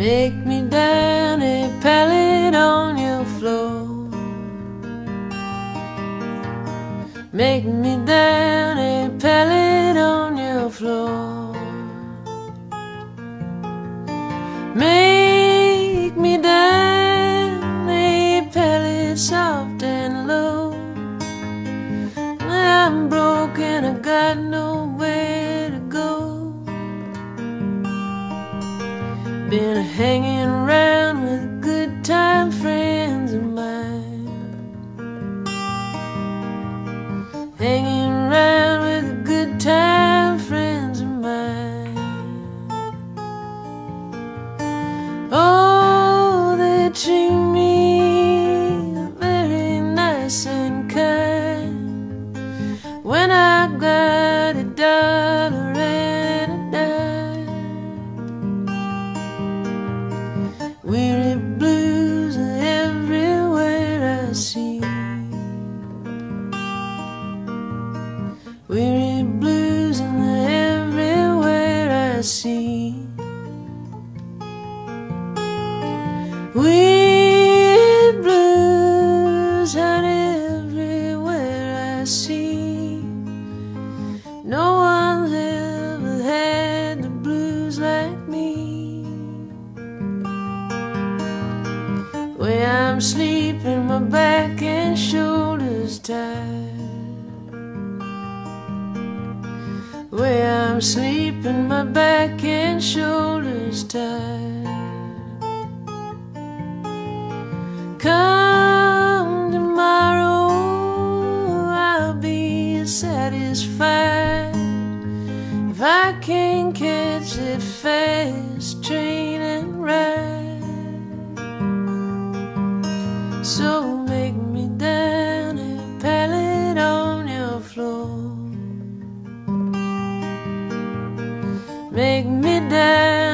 Make me down a pallet on your floor. Make me down a pallet on your floor. Make me down a pallet soft and low. I'm broken, I got nowhere Been hanging around with good time friends of mine. Hanging around with good time friends of mine. Oh, they treat me very nice and kind. When I got a Weary blues and everywhere I see. Weary blues out everywhere I see. No one ever had the blues like me. Way I'm sleeping, my back and shoulders tired. Way I'm sleeping, my back and shoulders tired. Come tomorrow, I'll be satisfied if I can catch that fast train and ride. So make me dance.